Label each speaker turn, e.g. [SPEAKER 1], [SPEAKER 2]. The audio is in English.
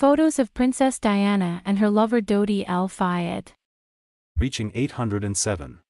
[SPEAKER 1] Photos of Princess Diana and her lover Dodi Al Fayed.
[SPEAKER 2] reaching 807.